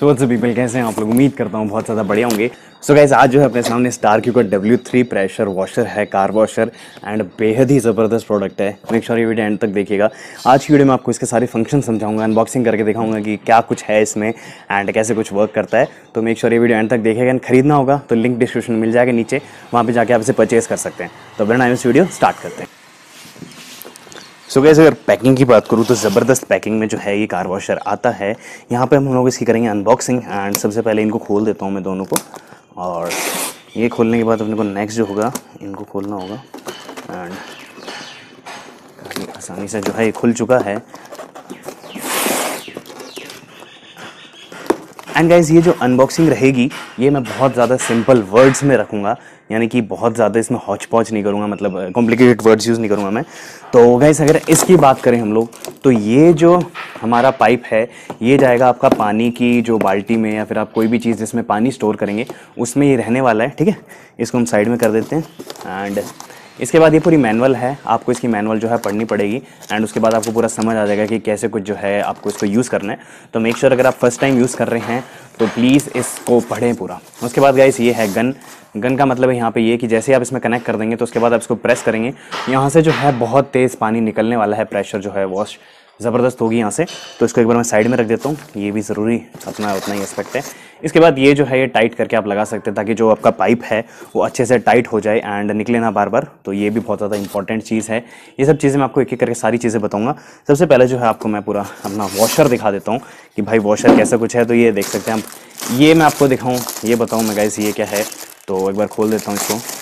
So what's people कैसे हैं? आप लोग? उम्मीद करता हूँ बहुत ज़्यादा बढ़िया होंगे। सो गाइज़ आज जो है अपने सामने स्टार क्यू का डब्ल्यू थ्री प्रेशर वॉशर है कार वॉशर एंड बेहद ही ज़बरदस्त प्रोडक्ट है। मेक श्योर ये वीडियो एंड तक देखिएगा। आज की वीडियो में आपको इसके सारे फ़ंक्शन समझाऊँगा अनबॉक्सिंग करके दिखाऊँगा कि क्या कुछ है इसमें एंड कैसे कुछ वर्क करता है। तो मेक श्योर ये वीडियो एंड तक देखिएगा। एंड खरीदना होगा तो लिंक डिस्क्रिप्शन मिल जाएगा नीचे। वहाँ पर जाकर आप इसे परचेज कर सकते हैं। तो बिना इस वीडियो स्टार्ट करते हैं। सो so गैस अगर पैकिंग की बात करूँ तो ज़बरदस्त पैकिंग में जो है ये कार वॉशर आता है। यहाँ पे हम लोग इसकी करेंगे अनबॉक्सिंग एंड सबसे पहले इनको खोल देता हूँ मैं दोनों को। और ये खोलने के बाद अपने को नेक्स्ट जो होगा, इनको खोलना होगा। एंड आसानी से जो है ये खुल चुका है। एंड गाइज़ ये जो अनबॉक्सिंग रहेगी, ये मैं बहुत ज़्यादा सिंपल वर्ड्स में रखूँगा, यानी कि बहुत ज़्यादा इसमें हॉच पॉच नहीं करूँगा मतलब कॉम्प्लिकेटेड वर्ड्स यूज़ नहीं करूँगा मैं। तो गाइस अगर इसकी बात करें हम लोग तो ये जो हमारा पाइप है, ये जाएगा आपका पानी की जो बाल्टी में या फिर आप कोई भी चीज़ जिसमें पानी स्टोर करेंगे, उसमें ये रहने वाला है, ठीक है? इसको हम साइड में कर देते हैं एंड इसके बाद ये पूरी मैनुअल है, आपको इसकी मैनुअल जो है पढ़नी पड़ेगी एंड उसके बाद आपको पूरा समझ आ जाएगा कि कैसे कुछ जो है आपको इसको यूज़ करना है। तो मेक श्योर sure अगर आप फ़र्स्ट टाइम यूज़ कर रहे हैं तो प्लीज़ इसको पढ़ें पूरा। उसके बाद गाइस ये है गन गन का मतलब यहाँ पे ये कि जैसे आप इसमें कनेक्ट कर देंगे तो उसके बाद आप इसको प्रेस करेंगे। यहाँ से जो है बहुत तेज़ पानी निकलने वाला है प्रेशर जो है वॉश ज़बरदस्त होगी यहाँ से। तो इसको एक बार मैं साइड में रख देता हूँ। ये भी ज़रूरी अपना उतना ही एस्पेक्ट है। इसके बाद ये जो है, ये टाइट करके आप लगा सकते हैं ताकि जो आपका पाइप है, वो अच्छे से टाइट हो जाए एंड निकले ना बार बार तो ये भी बहुत ज़्यादा इंपॉर्टेंट चीज़ है। ये सब चीज़ें मैं आपको एक एक करके सारी चीज़ें बताऊँगा। सबसे पहले जो है, आपको मैं पूरा अपना वॉशर दिखा देता हूँ कि भाई वॉशर कैसा कुछ है। तो ये देख सकते हैं आप। ये मैं आपको दिखाऊँ, ये बताऊँ मैं गाइस ये क्या है? तो एक बार खोल देता हूँ इसको।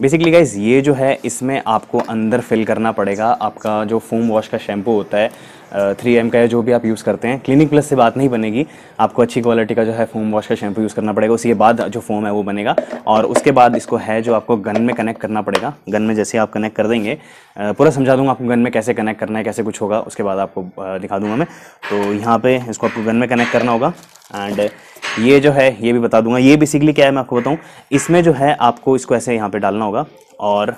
बेसिकली गाइज़ ये जो है, इसमें आपको अंदर फिल करना पड़ेगा। आपका जो फोम वॉश का शैम्पू होता है थ्री एम का जो भी आप यूज़ करते हैं क्लिनिक प्लस से बात नहीं बनेगी। आपको अच्छी क्वालिटी का जो है फोम वॉश का शैम्पू यूज़ करना पड़ेगा उसके बाद जो फोम है वो बनेगा। और उसके बाद इसको है जो आपको गन में कनेक्ट करना पड़ेगा। गन में जैसे आप कनेक्ट कर देंगे पूरा समझा दूँगा आपको गन में कैसे कनेक्ट करना है, कैसे कुछ होगा, उसके बाद आपको दिखा दूँगा मैं। तो यहाँ पर इसको आपको गन में कनेक्ट करना होगा। एंड ये जो है, ये भी बता दूँगा। ये बेसिकली क्या है, मैं आपको बताऊँ। इसमें जो है, आपको इसको ऐसे यहाँ पे डालना होगा। और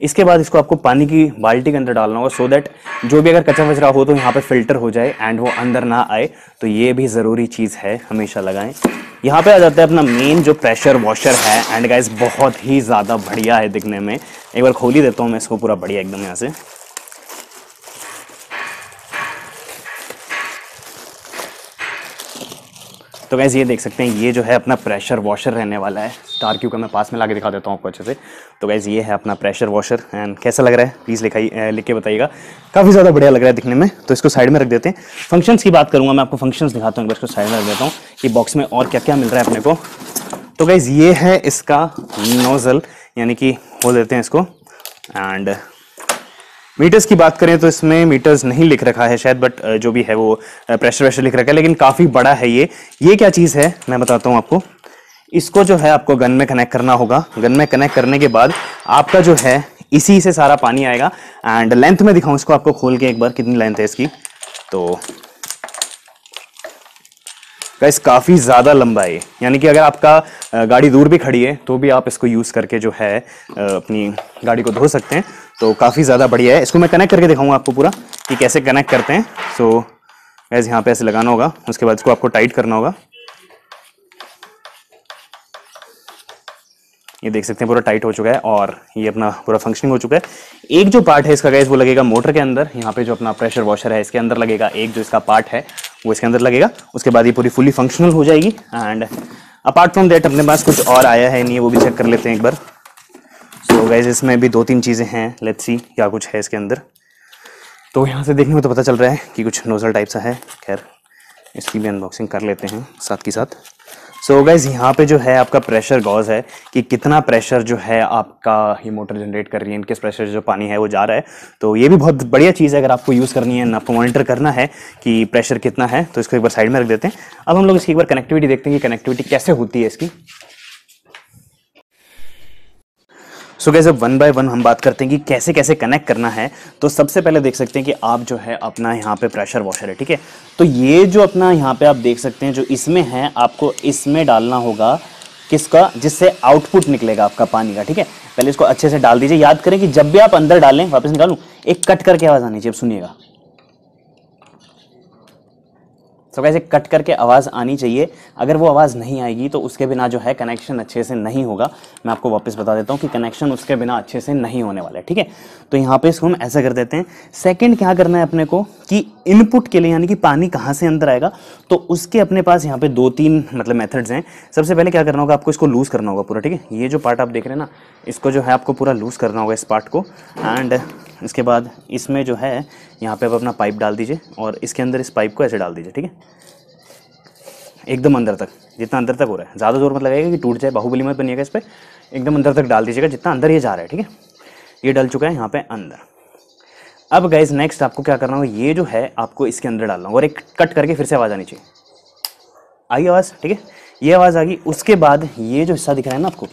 इसके बाद इसको आपको पानी की बाल्टी के अंदर डालना होगा सो दैट जो भी अगर कचरा वचरा हो तो यहाँ पर फ़िल्टर हो जाए एंड वो अंदर ना आए तो ये भी ज़रूरी चीज़ है, हमेशा लगाएँ। यहाँ पे आ जाता है अपना मेन जो प्रेशर वॉशर है एंड गाइस बहुत ही ज़्यादा बढ़िया है दिखने में। एक बार खोल ही देता हूँ मैं इसको पूरा बढ़िया एकदम यहाँ से। तो गैस ये देख सकते हैं, ये जो है अपना प्रेशर वॉशर रहने वाला है। स्टार क्यू का मैं पास में ला के दिखा देता हूँ आपको अच्छे से। तो गैस ये है अपना प्रेशर वॉशर एंड कैसा लग रहा है? प्लीज़ लिखाई लिख के बताइएगा। काफ़ी ज़्यादा बढ़िया लग रहा है दिखने में। तो इसको साइड में रख देते हैं। फ़ंक्शंस की बात करूँगा, मैं आपको फ़ंक्शंस दिखाता हूँ। इसको साइड में रख देता हूँ कि बॉक्स में और क्या क्या मिल रहा है अपने को। तो गैस ये है इसका नोज़ल यानी कि खोल देते हैं इसको। एंड मीटर्स की बात करें तो इसमें मीटर्स नहीं लिख रखा है शायद बट जो भी है वो प्रेशर वेशर लिख रखा है, लेकिन काफ़ी बड़ा है ये। ये क्या चीज़ है? मैं बताता हूँ आपको। इसको जो है आपको गन में कनेक्ट करना होगा। गन में कनेक्ट करने के बाद आपका जो है, इसी से सारा पानी आएगा। एंड लेंथ में दिखाऊँ इसको आपको खोल के एक बार, कितनी लेंथ है इसकी? तो गाइस काफ़ी ज़्यादा लंबा है यानी कि अगर आपका गाड़ी दूर भी खड़ी है तो भी आप इसको यूज़ करके जो है अपनी गाड़ी को धो सकते हैं। तो काफ़ी ज़्यादा बढ़िया है। इसको मैं कनेक्ट करके दिखाऊँगा आपको पूरा, कि कैसे कनेक्ट करते हैं। सो गैस यहाँ पे ऐसे लगाना होगा, उसके बाद इसको आपको टाइट करना होगा। ये देख सकते हैं, पूरा टाइट हो चुका है और ये अपना पूरा फंक्शनिंग हो चुका है। एक जो पार्ट है इसका गैस वो लगेगा मोटर के अंदर। यहाँ पे जो अपना प्रेशर वॉशर है, इसके अंदर लगेगा एक जो इसका पार्ट है, वो इसके अंदर लगेगा। उसके बाद ये पूरी फुली फंक्शनल हो जाएगी एंड अपार्ट फ्रॉम देट अपने पास कुछ और आया है, नहीं, वो भी चेक कर लेते हैं एक बार। सो गैस इसमें भी दो तीन चीज़ें हैं। लेट्स सी क्या कुछ है इसके अंदर। तो यहाँ से देखने में तो पता चल रहा है कि कुछ नोजल टाइप सा है। खैर, इसकी भी अनबॉक्सिंग कर लेते हैं साथ के साथ। सो so यहाँ पे जो है आपका प्रेशर गॉज है कि कितना प्रेशर जो है आपका ही मोटर जनरेट कर रही है, किस प्रेशर जो पानी है वो जा रहा है। तो ये भी बहुत बढ़िया चीज़ है, अगर आपको यूज़ करनी है आपको मॉनिटर करना है कि प्रेशर कितना है तो इसको एक बार साइड में रख देते हैं। अब हम लोग इसकी एक बार कनेक्टिविटी देखते हैं कि कनेक्टिविटी कैसे होती है इसकी। सो अब वन बाय वन हम बात करते हैं कि कैसे कैसे कनेक्ट करना है। तो सबसे पहले देख सकते हैं कि आप जो है अपना यहाँ पे प्रेशर वॉशर है, ठीक है? तो ये जो अपना यहाँ पे आप देख सकते हैं, जो इसमें है, आपको इसमें डालना होगा किसका? जिससे आउटपुट निकलेगा आपका पानी का, ठीक है? पहले इसको अच्छे से डाल दीजिए। याद करें कि जब भी आप अंदर डालें, वापस निकालू, एक कट करके आवाज़ आनी चाहिए सुनिएगा। सो कैसे कट करके आवाज़ आनी चाहिए। अगर वो आवाज़ नहीं आएगी तो उसके बिना जो है कनेक्शन अच्छे से नहीं होगा। मैं आपको वापस बता देता हूँ कि कनेक्शन उसके बिना अच्छे से नहीं होने वाला है, ठीक है? तो यहाँ पे इसको हम ऐसा कर देते हैं। सेकंड क्या करना है अपने को? कि इनपुट के लिए, यानी कि पानी कहाँ से अंदर आएगा? तो उसके अपने पास यहाँ पे दो तीन मतलब मेथड्स हैं। सबसे पहले क्या करना होगा? आपको इसको लूज़ करना होगा पूरा, ठीक है? ये जो पार्ट आप देख रहे हैं ना, इसको जो है आपको पूरा लूज़ करना होगा इस पार्ट को। एंड इसके बाद इसमें जो है, यहाँ पे आप अपना पाइप डाल दीजिए और इसके अंदर इस पाइप को ऐसे डाल दीजिए, ठीक है? एकदम अंदर तक, जितना अंदर तक हो रहा है। ज़्यादा ज़ोर मत लगाएगा कि टूट जाए, बाहुबली मत बनिएगा इस पर एकदम अंदर तक डाल दीजिएगा, जितना अंदर ये जा रहा है, ठीक है? ये डल चुका है यहाँ पर अंदर। अब गाइज़ नेक्स्ट आपको क्या करना होगा, ये जो है आपको इसके अंदर डालना होगा और एक कट करके फिर से आवाज़ आनी चाहिए। आई आवाज़, ठीक है? ये आवाज़ आ गई, उसके बाद ये जो हिस्सा दिख रहा है ना आपको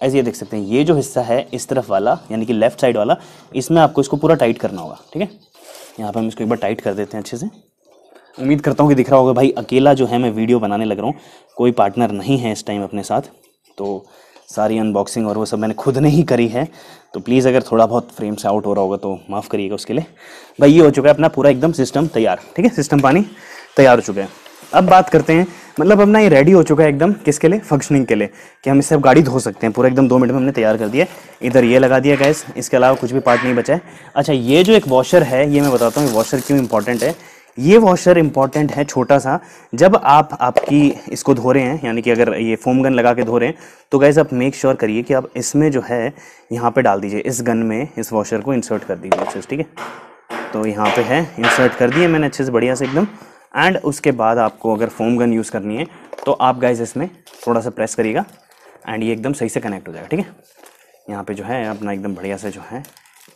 ऐसे ये देख सकते हैं, ये जो हिस्सा है इस तरफ़ वाला, यानी कि लेफ़्ट साइड वाला, इसमें आपको इसको पूरा टाइट करना होगा, ठीक है? यहाँ पर हम इसको एक बार टाइट कर देते हैं अच्छे से। उम्मीद करता हूँ कि दिख रहा होगा, भाई, अकेला जो है मैं वीडियो बनाने लग रहा हूँ, कोई पार्टनर नहीं है इस टाइम अपने साथ तो सारी अनबॉक्सिंग और वो सब मैंने खुद ने ही करी है तो प्लीज़ अगर थोड़ा बहुत फ्रेम से आउट हो रहा होगा तो माफ़ करिएगा उसके लिए। भाई, ये हो चुका है अपना पूरा एकदम सिस्टम तैयार, ठीक है? सिस्टम पानी तैयार हो चुका है। अब बात करते हैं मतलब अपना ये रेडी हो चुका है एकदम किसके लिए? फंक्शनिंग के लिए। कि हम इससे अब गाड़ी धो सकते हैं। पूरा एकदम दो मिनट में हमने तैयार कर दिया इधर ये लगा दिया गैस इसके अलावा कुछ भी पार्ट नहीं बचा है। अच्छा ये जो एक वॉशर है, ये मैं बताता हूँ वॉशर क्यों इंपॉर्टेंट है? ये वॉशर इंपॉर्टेंट है छोटा सा। जब आप आपकी इसको धो रहे हैं, यानी कि अगर ये फोम गन लगा के धो रहे हैं तो गैस आप मेक श्योर करिए कि आप इसमें जो है, यहाँ पे डाल दीजिए। इस गन में, इस वॉशर को इंसर्ट कर दीजिए अच्छे से ठीक है? तो यहाँ पे है इंसर्ट कर दिए मैंने अच्छे से, बढ़िया से एकदम। एंड उसके बाद आपको अगर फोम गन यूज़ करनी है तो आप गाइज़ इसमें थोड़ा सा प्रेस करिएगा एंड ये एकदम सही से कनेक्ट हो जाएगा, ठीक है? यहाँ पे जो है, अपना एकदम बढ़िया से जो है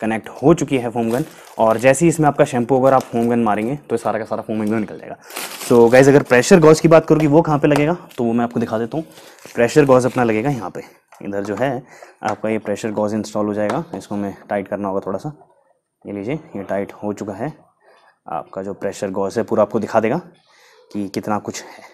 कनेक्ट हो चुकी है फोम गन और जैसे ही इसमें आपका शैम्पू अगर आप फोम गन मारेंगे तो सारा का सारा फोम एकदम निकल जाएगा। तो गाइज़ अगर प्रेशर गॉज की बात करूँगी, वो कहाँ पे लगेगा? तो वो मैं आपको दिखा देता हूँ। प्रेशर गॉज अपना लगेगा यहाँ पे। इधर जो है, आपका ये प्रेशर गॉज इंस्टॉल हो जाएगा। इसको हमें टाइट करना होगा थोड़ा सा। ये लीजिए, ये टाइट हो चुका है। आपका जो प्रेशर गॉज है पूरा आपको दिखा देगा कि कितना कुछ है।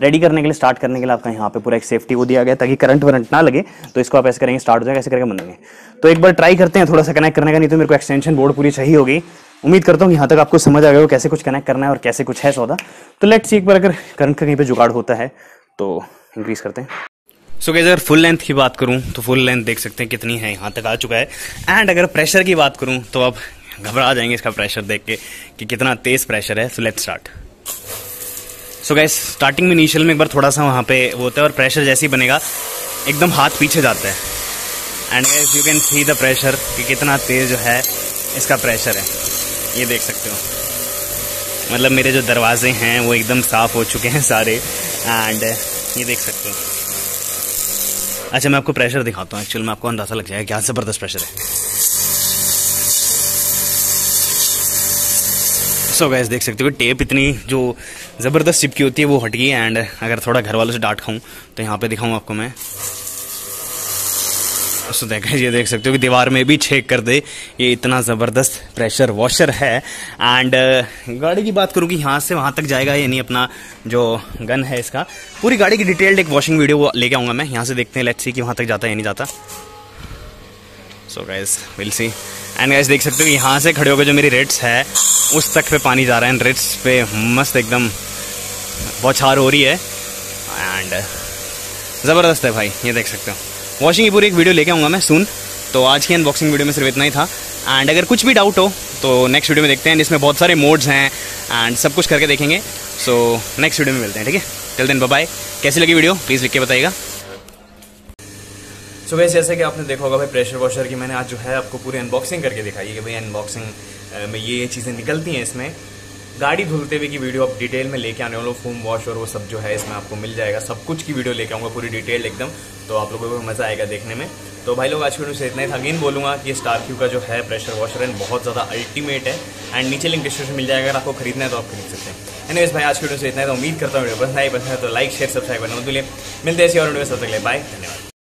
रेडी करने के लिए स्टार्ट करने के लिए आपका यहाँ पे पूरा एक सेफ्टी वो दिया गया ताकि करंट वरंट ना लगे। तो इसको आप ऐसे करेंगे स्टार्ट हो जाएगा ऐसे करके बंद होंगे तो एक बार ट्राई करते हैं थोड़ा सा कनेक्ट करने का नहीं तो मेरे को एक्सटेंशन बोर्ड पूरी चाहिए होगी। उम्मीद करता हूँ यहाँ तक आपको समझ आ गया हो कैसे कुछ कनेक्ट करना है और कैसे कुछ है सौदा। तो लेट सी एक बार अगर करंट का कहीं पर जुगाड़ होता है तो इंक्रीज करते हैं। सो so, अगर फुल लेंथ की बात करूँ तो फुल लेंथ देख सकते हैं कितनी है यहाँ तक आ चुका है। एंड अगर प्रेशर की बात करूँ तो अब घबरा जाएँगे इसका प्रेशर देख के कि कितना तेज प्रेशर है। So let start so guys starting में इनिशियल में एक बार थोड़ा सा वहाँ पे वो होता है और प्रेशर जैसे ही बनेगा, एकदम हाथ पीछे जाता है। And guys you can see the pressure कि कितना तेज जो है, इसका प्रेशर है। ये देख सकते हो। मतलब मेरे जो दरवाजे हैं, वो एकदम साफ़ हो चुके हैं सारे। एंड ये देख सकते हो। अच्छा मैं आपको प्रेशर दिखाता हूँ। एक्चुअल में आपको अंदाज़ा लग जाएगा क्या ज़बरदस्त प्रेशर है। सो गैस देख सकते हो टेप इतनी जो ज़बरदस्त चिपकी होती है, वो हट गई एंड अगर थोड़ा घर वालों से डांट खाऊं तो यहाँ पे दिखाऊँ आपको मैं। सो देखा ये देख सकते हो कि दीवार में भी छेक कर दे, ये इतना ज़बरदस्त प्रेशर वॉशर है। एंड गाड़ी की बात करूँ कि यहाँ से वहाँ तक जाएगा यानी अपना जो गन है इसका। पूरी गाड़ी की डिटेल्ड एक वॉशिंग वीडियो लेके आऊँगा मैं। यहाँ से देखते हैं लेट्स सी कि वहाँ तक जाता है या नहीं जाता। So guys will see and guys देख सकते हो, यहाँ से खड़े होकर जो मेरी रेड्स है, उस तक पे पानी जा रहा है। रेड्स पे मस्त एकदम बौछार हो रही है। एंड ज़बरदस्त है भाई, ये देख सकते हो। वॉशिंग की पूरी एक वीडियो लेके आऊँगा मैं सुन तो आज की अनबॉक्सिंग वीडियो में सिर्फ़ इतना ही था। एंड अगर कुछ भी डाउट हो तो नेक्स्ट वीडियो में देखते हैं। जिसमें बहुत सारे मोड्स हैं। एंड सब कुछ करके देखेंगे। सो नेक्स्ट वीडियो में मिलते हैं, ठीक है? टिल दिन बाय कैसी लगी वीडियो प्लीज़ लिख के बताइएगा। सो वैसे जैसे कि आपने देखा होगा भाई प्रेशर वॉशर की मैंने आज जो है आपको पूरी अनबॉक्सिंग करके दिखाई है कि भाई अनबॉक्सिंग में ये ये चीज़ें निकलती हैं इसमें। गाड़ी धुलते हुए की वीडियो आप डिटेल में लेके आने वालों फोम वॉश और वो सब जो है इसमें आपको मिल जाएगा। सब कुछ की वीडियो लेके आऊँगा पूरी डिटेल एकदम तो आप लोगों को मज़ा आएगा देखने में। तो भाई लोग, आज की वीडियो से इतना ही था। अगेन बोलूँगा कि स्टार क्यू का जो है प्रेशर वॉशर है बहुत ज़्यादा अल्टीमेट है। एंड नीचे लिंक डिस्क्रिप्शन मिल जाएगा। अगर आपको खरीदना है तो आप खरीद सकते हैं। एनीवेज भाई, आज की वीडियो से इतना है तो उम्मीद करता हूँ वीडियो पसंद आई। पसंद है तो लाइक शेयर सब्सक्राइब करना मिलते हैं और वीडियो सबसे बाय धन्यवाद।